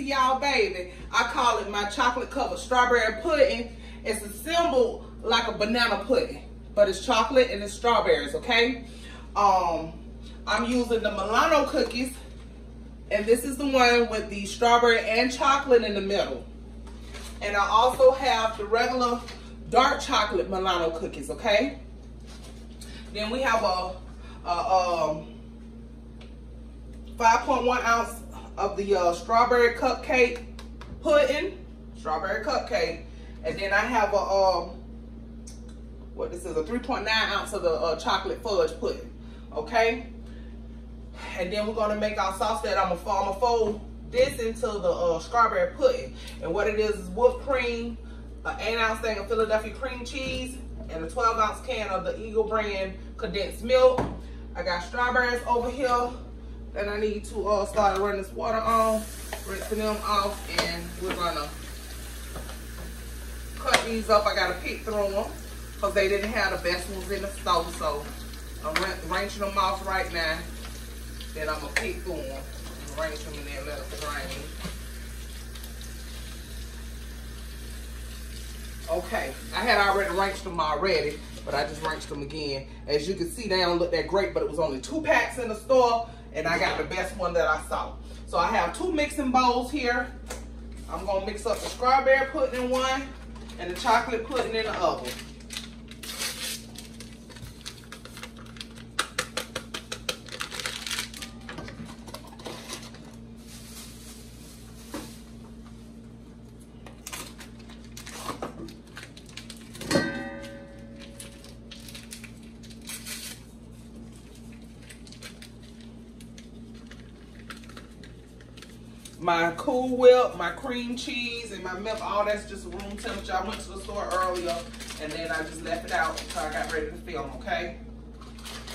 to y'all, baby. I call it my chocolate covered strawberry pudding. It's a symbol like a banana pudding, but it's chocolate and it's strawberries, okay? Um, I'm using the Milano cookies, and this is the one with the strawberry and chocolate in the middle. And I also have the regular dark chocolate Milano cookies, okay? Then we have a, a um, 5.1 ounce of the uh, strawberry cupcake pudding, strawberry cupcake. And then I have a, um, what this is, a 3.9 ounce of the uh, chocolate fudge pudding, okay? And then we're gonna make our sauce that I'm gonna, I'm gonna fold this into the uh, strawberry pudding. And what it is is whipped cream, an 8 ounce thing of Philadelphia cream cheese, and a 12 ounce can of the Eagle brand condensed milk. I got strawberries over here that I need to uh, start running this water on, rinsing them off, and we're gonna cut these up. I gotta pick through them because they didn't have the best ones in the store, so I'm rinsing them off right now. Then I'm gonna pick through them, range them and then let them drain. Okay, I had already wrenched them already, but I just wrenched them again. As you can see, they don't look that great, but it was only two packs in the store, and I got the best one that I saw. So I have two mixing bowls here. I'm gonna mix up the strawberry pudding in one and the chocolate pudding in the other. My Cool Whip, my cream cheese, and my milk, all that's just room temperature. I went to the store earlier, and then I just left it out until I got ready to film, okay?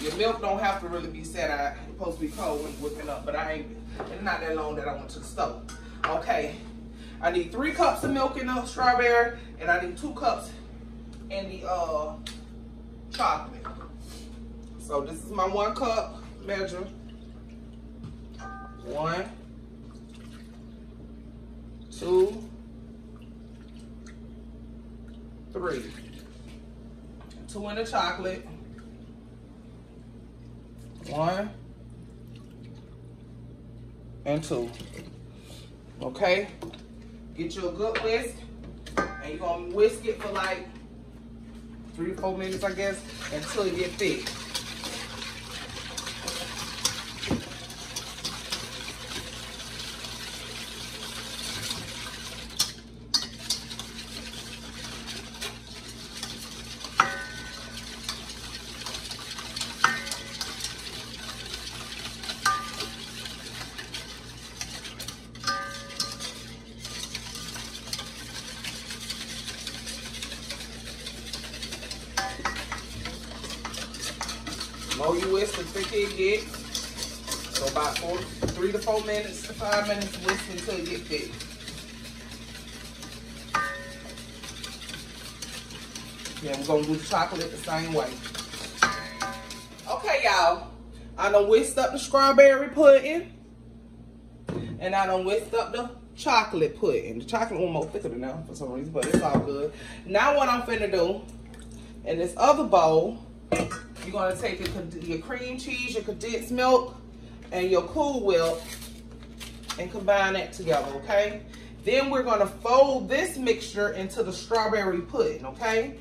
Your milk don't have to really be set. It's supposed to be cold when whipping up, but I ain't, it's not that long that I went to the store. Okay, I need three cups of milk in the strawberry, and I need two cups in the uh, chocolate. So this is my one cup measure. One two, three. Two in the chocolate. One and two. Okay? Get you a good whisk. And you're gonna whisk it for like three to four minutes, I guess, until it get thick. More you whisk, the thicker it gets. So about four, three to four minutes to five minutes whisk until it get thick. Then we're gonna do the chocolate the same way. Okay, y'all. I done whisked up the strawberry pudding. And I done whisked up the chocolate pudding. The chocolate one more thicker than that for some reason, but it's all good. Now what I'm finna do, in this other bowl, you're gonna take your, your cream cheese, your condensed milk, and your Cool Whip and combine that together, okay? Then we're gonna fold this mixture into the strawberry pudding, okay?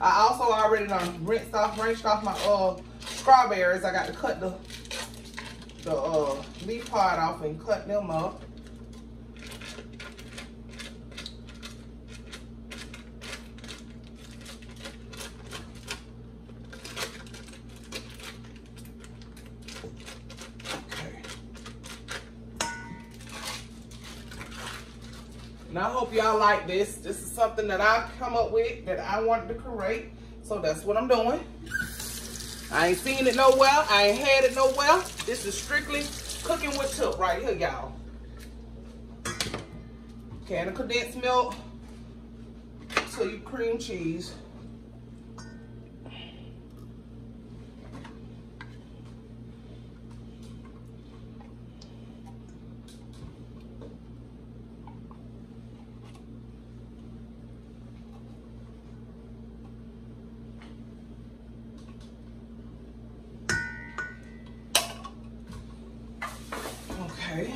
I also already done rinsed off, rinsed off my uh, strawberries. I got to cut the, the uh, leaf part off and cut them up. And I hope y'all like this. This is something that I come up with that I wanted to create. So that's what I'm doing. I ain't seen it nowhere. I ain't had it nowhere. This is strictly cooking with tip right here, y'all. Can of condensed milk to your cream cheese. Okay.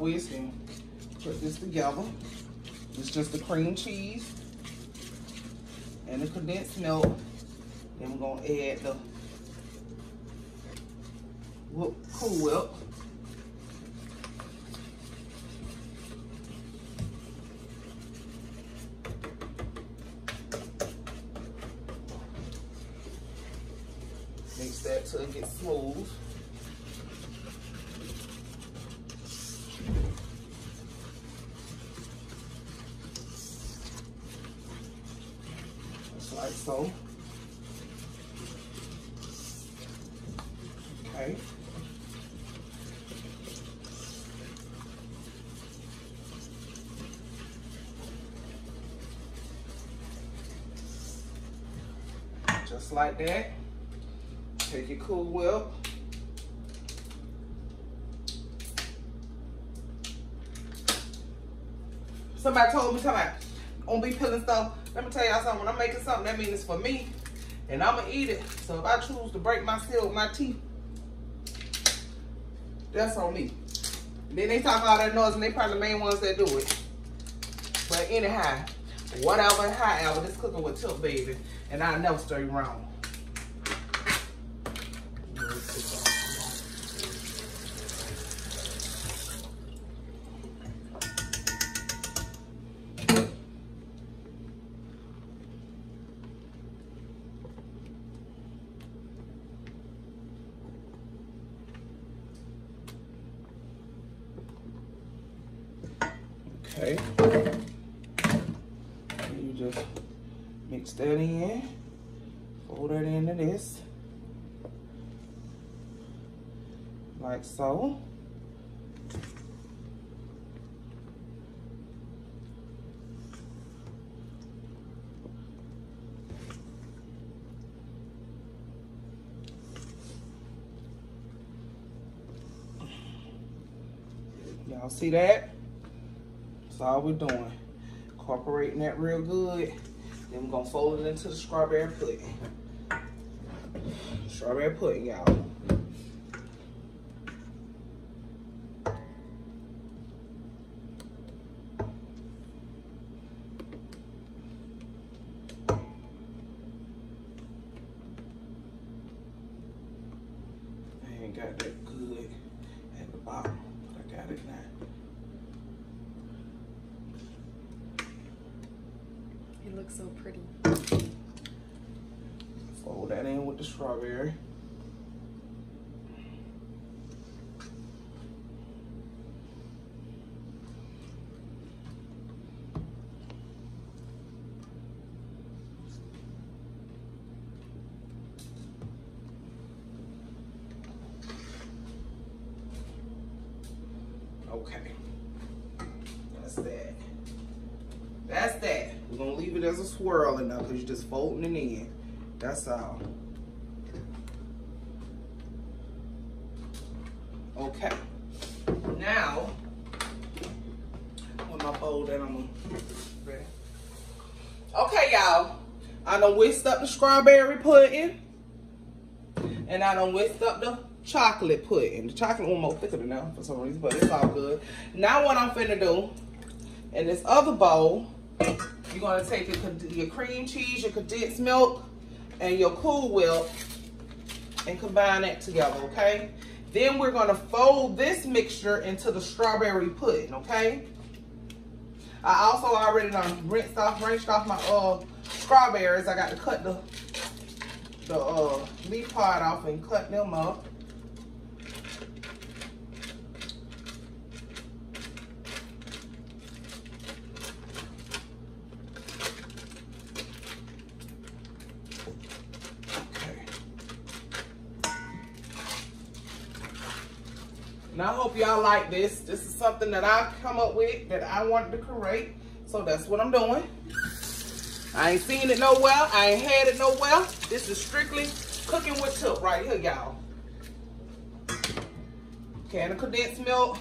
Whisk and put this together. It's just the cream cheese and the condensed milk. Then we're gonna add the whip, Cool Whip. Mix that till it gets smooth. Just like so. Okay. Just like that. Take your Cool Whip. Somebody told me, somebody, on be peeling stuff. Let me tell y'all something. When I'm making something, that means it's for me. And I'm going to eat it. So if I choose to break my seal with my teeth, that's on me. Then they talk all that noise and they probably the main ones that do it. But anyhow, whatever, however, this cooking with Tip Baby. And I never you wrong. Okay. You just mix that in. Fold that into this. Like so. Y'all see that? That's all we're doing. Incorporating that real good. Then we're gonna fold it into the strawberry pudding. Strawberry pudding, y'all. Got that good at the bottom, but I got it now. It looks so pretty. Fold that in with the strawberry. Okay. That's that. That's that. We're gonna leave it as a swirl now because you're just folding it in. That's all. Okay. Now, with my bowl that I'm ready. Okay, y'all. I done whisked up the strawberry pudding. And I done whisked up the chocolate pudding. The chocolate one more thicker than that for some reason, but it's all good. Now what I'm finna do, in this other bowl, you're gonna take your, your cream cheese, your condensed milk, and your Cool Whip, and combine that together, okay? Then we're gonna fold this mixture into the strawberry pudding, okay? I also already done rinsed off, rinsed off my uh strawberries. I got to cut the the uh, leaf part off and cut them up. Okay. And I hope y'all like this. This is something that I've come up with that I wanted to create. So that's what I'm doing. I ain't seen it nowhere. I ain't had it nowhere. This is strictly cooking with Tip right here, y'all. Can of condensed milk,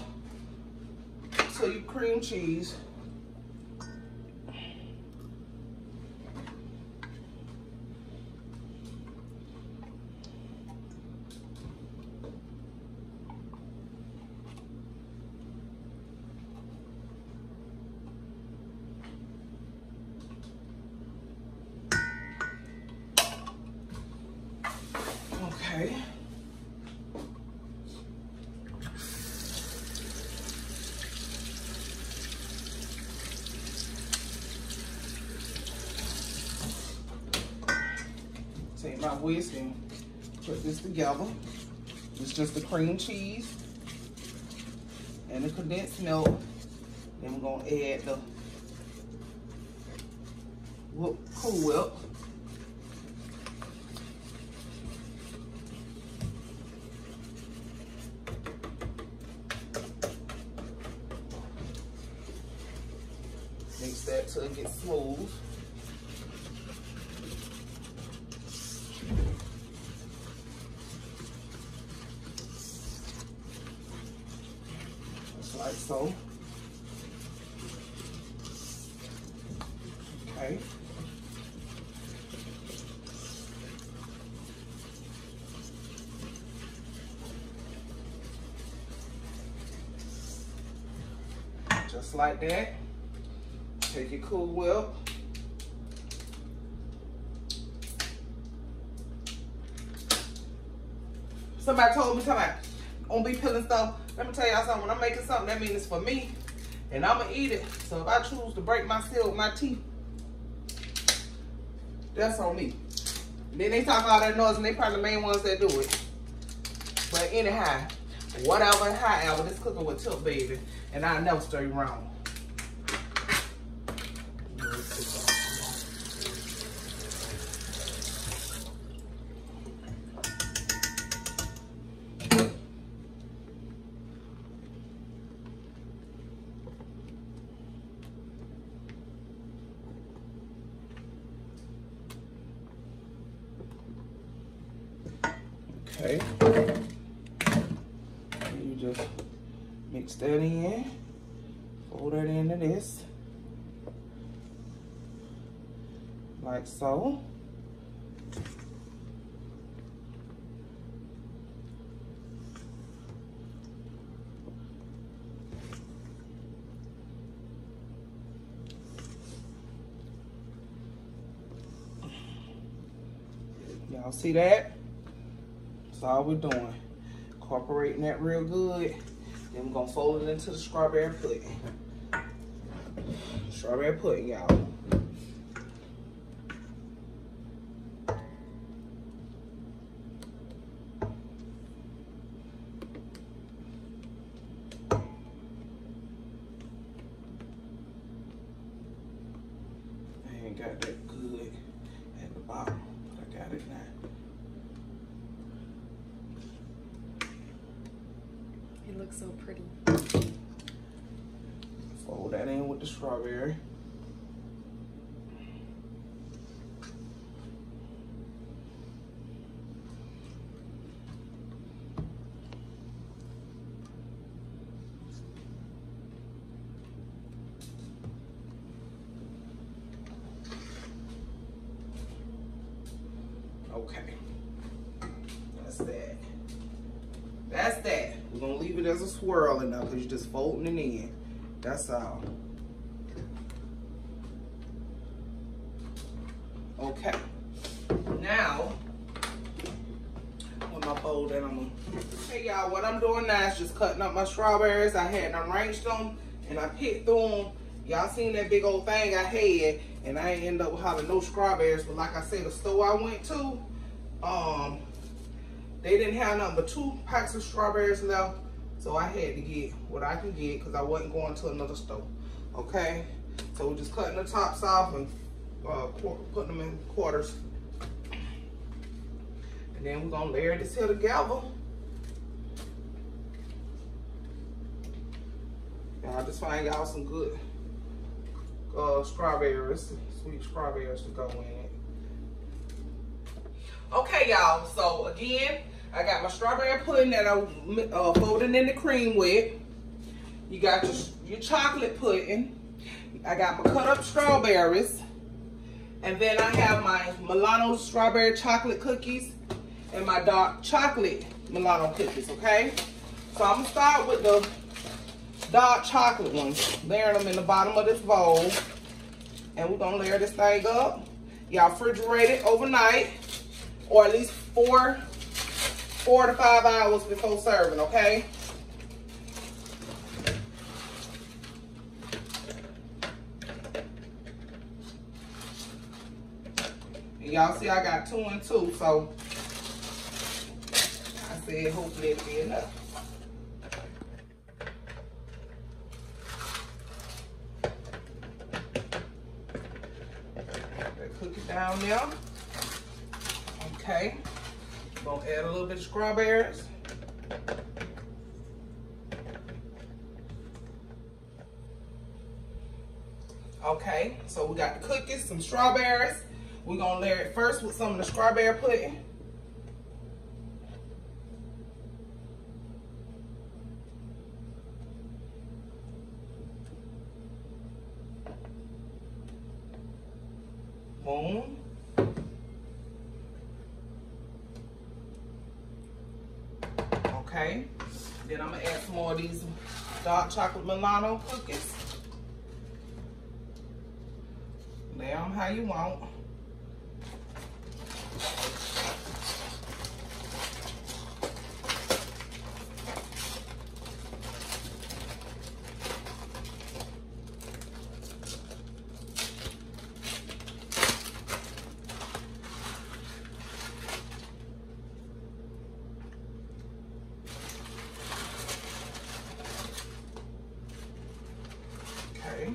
to your cream cheese. Okay. Whisk and put this together. It's just the cream cheese and the condensed milk. Then we're gonna add the Cool Whip. Mix that till it gets smooth. Just like so. Okay. Just like that. Take your Cool Whip. Somebody told me, somebody, gonna be peeling stuff. Let me tell y'all something. When I'm making something, that means it's for me. And I'm gonna eat it. So if I choose to break my seal with my teeth, that's on me. Then they talk all that noise and they probably the main ones that do it. But anyhow, whatever, however, this cooking with Tip Baby. And I never stay wrong. Okay. You just mix that in. Fold that into this. Like so. Y'all see that? That's all we're doing. Incorporating that real good. Then we're gonna fold it into the strawberry pudding. Strawberry pudding, y'all. I ain't got that good at the bottom, but I got it now. It looks so pretty. Fold that in with the strawberry. Okay. That's that. That's that. We're gonna leave it as a swirl now because you're just folding it in. That's all. Okay. Now, with my bowl that I'm gonna. Hey y'all, what I'm doing now is just cutting up my strawberries. I had arranged them and I picked through them. Y'all seen that big old thing I had and I end up having no strawberries. But like I said, the store I went to, um, they didn't have nothing but two packs of strawberries left. So I had to get what I can get because I wasn't going to another store. Okay? So we're just cutting the tops off and uh, putting them in quarters. And then we're gonna layer this here together. I just find y'all some good uh, strawberries, sweet strawberries to go in it. Okay, y'all. So again, I got my strawberry pudding that I uh, folded in the cream with. You got your, your chocolate pudding. I got my cut up strawberries. And then I have my Milano strawberry chocolate cookies and my dark chocolate Milano cookies, okay? So I'm gonna start with the dark chocolate ones. Layering them in the bottom of this bowl. And we're gonna layer this thing up. Y'all refrigerate it overnight or at least four, four to five hours before serving, okay? And y'all see I got two and two, so I said hopefully it'll be enough. Cook it down there. Okay. Gonna add a little bit of strawberries. Okay, so we got the cookies, some strawberries. We're gonna layer it first with some of the strawberry pudding. Boom. Okay. Then I'm gonna add some more of these dark chocolate Milano cookies. Lay them how you want. Okay.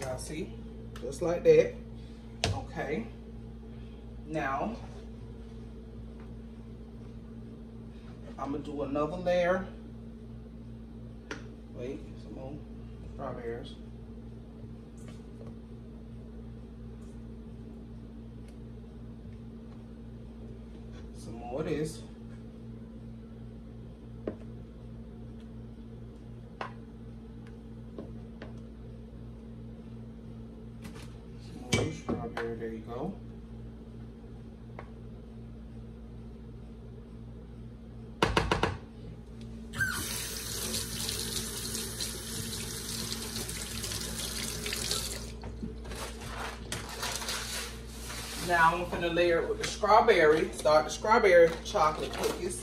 Y'all see? Like that. Okay. Now, I'm gonna do another layer. Wait, some more strawberries. Some more of this. Some more strawberry, there you go. Now I'm gonna layer it with the strawberry, start the strawberry chocolate cookies.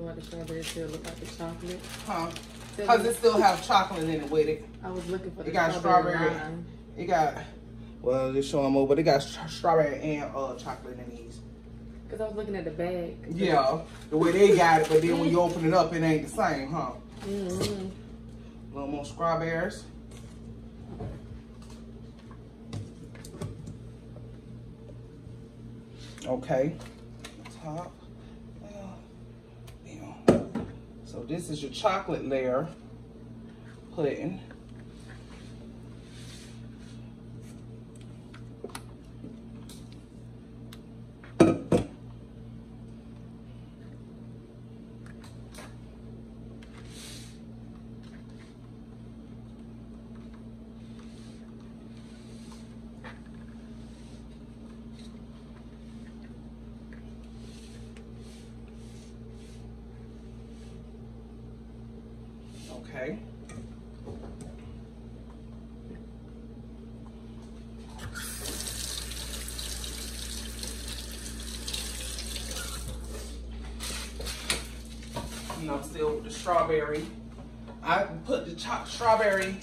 Why the strawberry still look like the chocolate. Huh? Cause it still have chocolate in it with it. I was looking for the It got strawberry. strawberry. It got, well, it's showing more, but it got strawberry and uh, chocolate in these. Cause I was looking at the bag. Yeah, the way they got it, but then when you open it up, it ain't the same, huh? Mm-hmm. A little more strawberries. Okay. Top. Well, yeah. So this is your chocolate layer pudding. Okay. And I'm still with the strawberry. I put the strawberry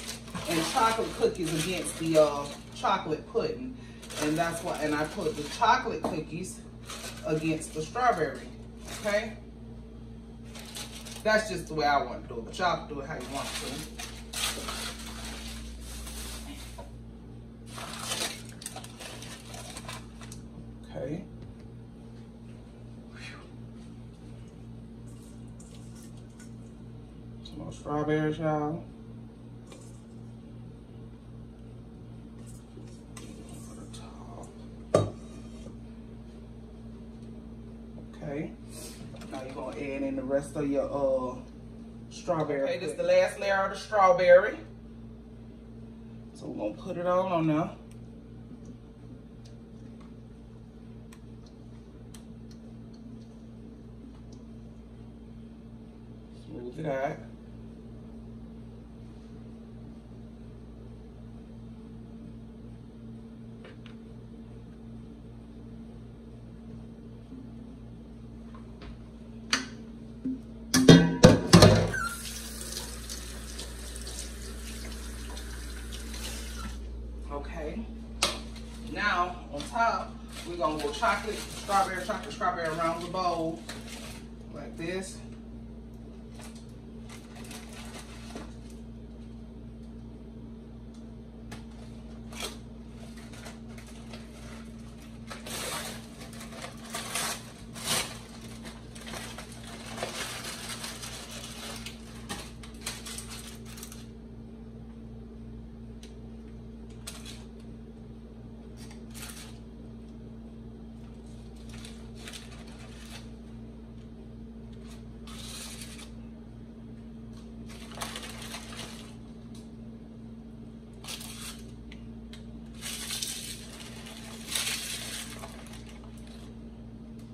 and chocolate cookies against the uh, chocolate pudding. And that's why, and I put the chocolate cookies against the strawberry, okay? That's just the way I want to do it, but y'all do it how you want to. Okay. Some more strawberries, y'all. Rest of your uh strawberry. Okay, this is the last layer of the strawberry. So we're gonna put it all on now. Smooth it out. Chocolate, strawberry, chocolate, strawberry around the bowl. Like this.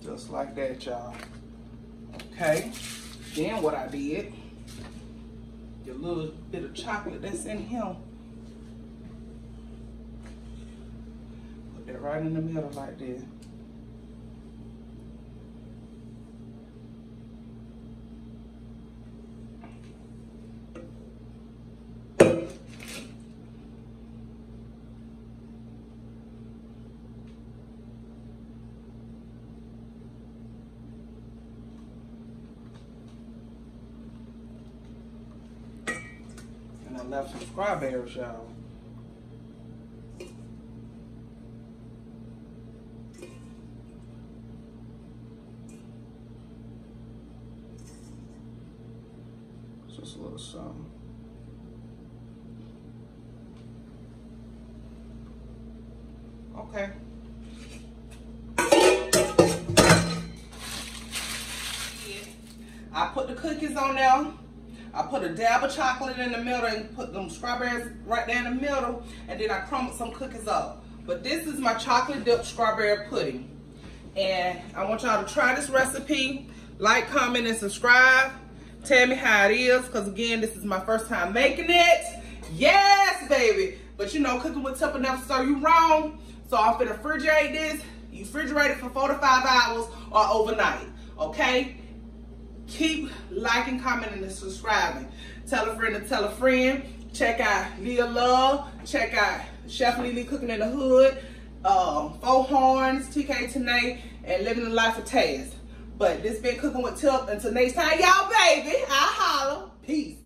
Just like that, y'all. Okay. Then what I did, the little bit of chocolate that's in him. Put that right in the middle like that. Some strawberries, y'all. Just a little something. Okay. I put the cookies on there. I put a dab of chocolate in the middle and put them strawberries right there in the middle. And then I crumbled some cookies up. But this is my chocolate dipped strawberry pudding. And I want y'all to try this recipe. Like, comment, and subscribe. Tell me how it is. Because again, this is my first time making it. Yes, baby. But you know, cooking with Tippa never serve you wrong. So I'm finna refrigerate this. You refrigerate it for four to five hours or overnight. Okay? Keep liking, commenting, and subscribing. Tell a friend to tell a friend. Check out Liyahlovee. Check out Chef Lily Cooking in the Hood. Uh, Four Horns, TK Tanae, and Living the Life of Taz. But this been Cooking with Tip. Until next time, y'all, baby. I holla. Peace.